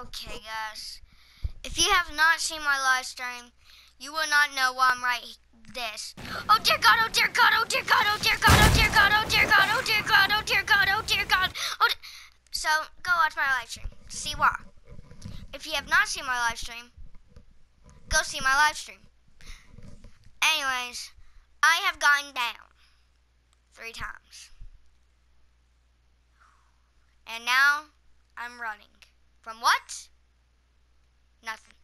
Okay, guys. If you have not seen my live stream, you will not know why I'm right this. Oh dear God, oh dear God, oh dear God, oh dear God, oh dear God, oh dear God, oh dear God, oh dear God, oh dear God. Oh, so go watch my live stream. See why. If you have not seen my live stream, go see my live stream. Anyways, I have gone down three times. And now I'm running. From what? Nothing.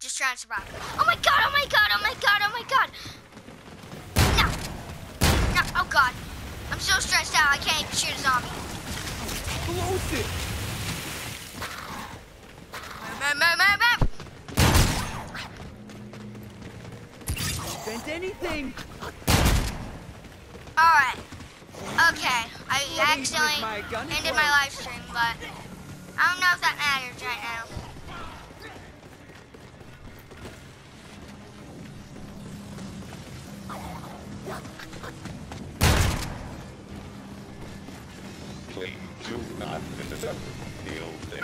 Just trying to survive. Oh my god, oh my god, oh my god, oh my god. No. No, oh god. I'm so stressed out, I can't even shoot a zombie. Close it! Move, move, move, move. Spent anything! Alright. Okay, I accidentally my ended my live stream, but I don't know if that matters right now. Please do not intercept the old thing.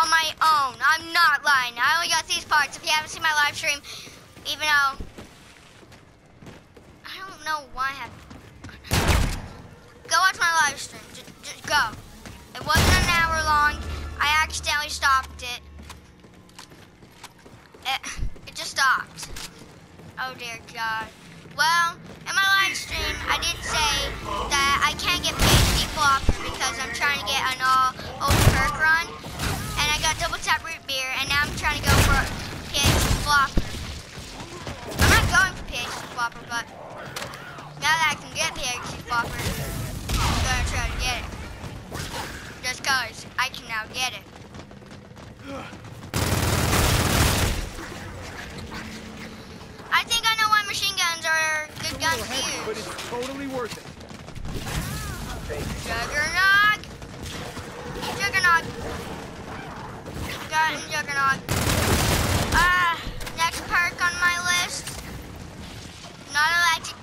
On my own. I'm not lying. I only got these parts. If you haven't seen my live stream, even though I don't know why I have. Go watch my live stream. Just, just go. It wasn't an hour long. I accidentally stopped it. It, it just stopped. Oh dear God. Well, in my live stream, I did say that I can't get PhD flopper because I'm trying to get PhD I'm gonna try to get it. Just cause I can now get it. I think I know why machine guns are good guns to heavy, but it's totally worth it. Juggernaut! Juggernaut! Got him, Juggernaut. Ah, next perk on my list. Not electric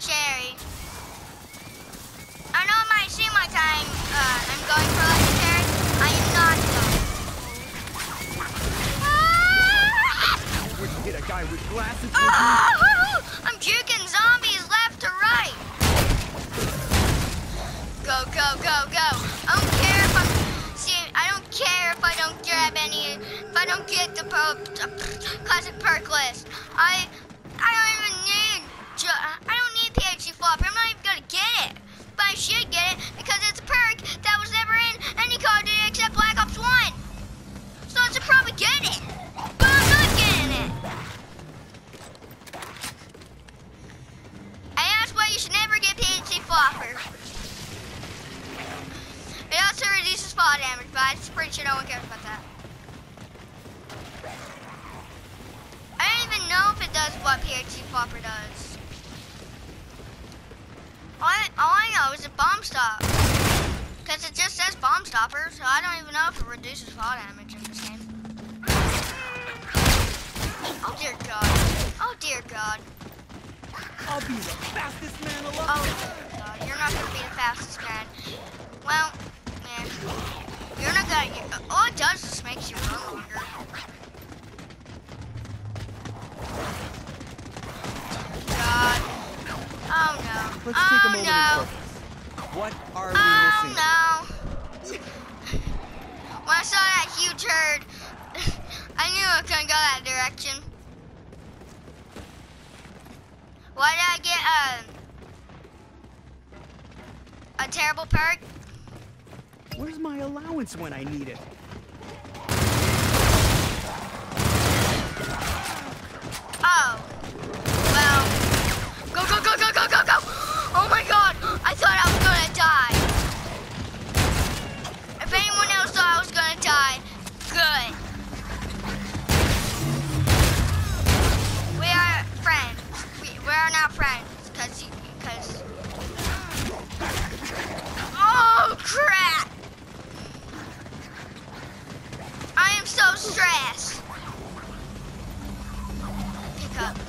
know it might seem like I'm, uh, I'm going for cherry. I am not. Ah! Where'd you get a guy with glasses? Oh, I'm juking zombies left to right. Go, go, go, go. I don't care if I'm. See, I don't care if I don't grab any. If I don't get the pro, uh, classic perk list. I, I don't even need. ju- I don't need PhD flop. I'm not even gonna get it. But I should get it because it's a perk that was never in any Call of Duty except Black Ops One. So I should probably get it. But I'm not getting it. And that's why you should never get PhD flopper. It also reduces fall damage, but I'm pretty sure no one cares about that. I don't even know if it does what PhD flopper does. All I, all I know is a bomb stop. Because it just says bomb stopper, so I don't even know if it reduces fall damage in this game. Oh dear god. Oh dear god. I'll be the fastest man alive. Oh dear. You're not gonna be the fastest man. Well, man. You're not gonna get all it does is makes you run longer. God. Oh no. Let's oh take a oh, moment no. What are we Oh missing? no. When I saw that huge herd, I knew I couldn't go that direction. Why did I get a a terrible perk? Where's my allowance when I need it? Pick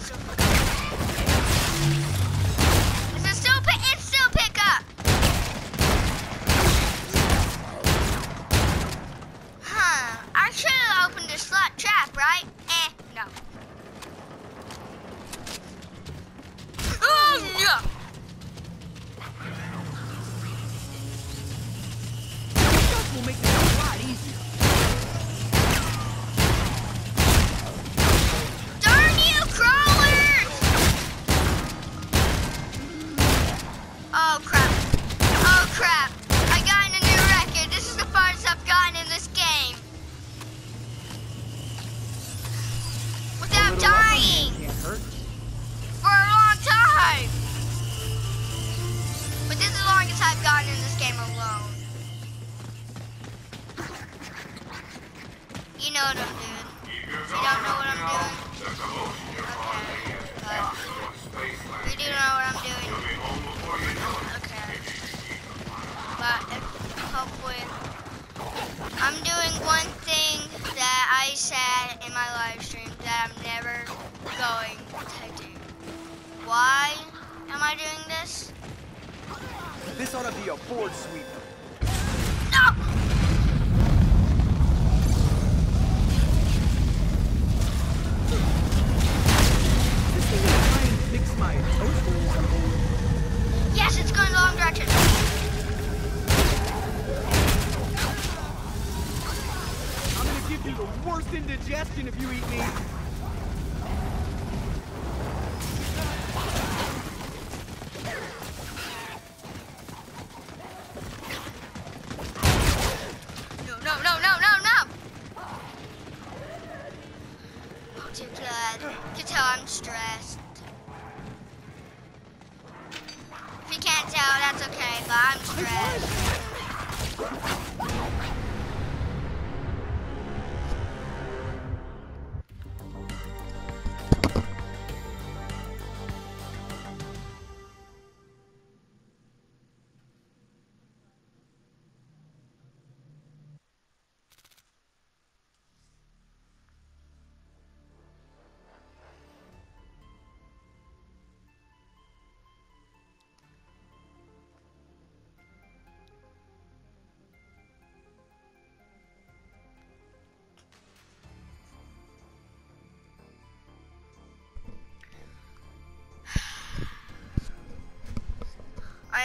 longest I've gotten in this game alone. You know what I'm doing. You don't know what I'm doing, okay. But you do know what I'm doing. Okay. But hopefully, I'm doing one thing that I said in my live stream that I'm never going to do. Why am I doing this? This ought to be a board sweep. No! This thing gonna fix my toaster or something. Yes, it's going the wrong direction. I'm gonna give you the worst indigestion if you eat me. No, no, no, no, no, no! Dear God. You can tell I'm stressed. If you can't tell, that's okay, but I'm stressed.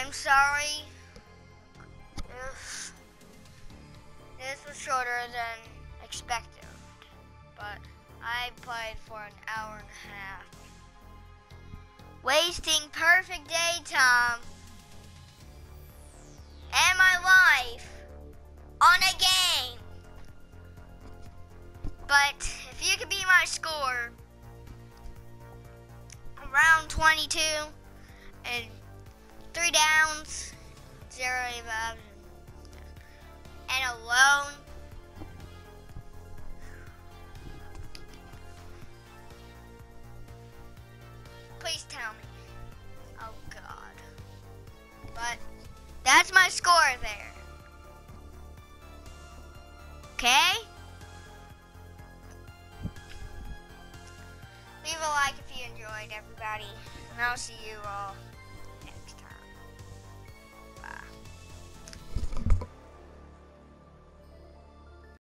I'm sorry if this was shorter than expected, but I played for an hour and a half. Wasting perfect daytime and my life on a game. But if you could be my score around 22 and three downs, zero evobs, and alone. Please tell me. Oh God. But that's my score there. Okay? Leave a like if you enjoyed, everybody. And I'll see you all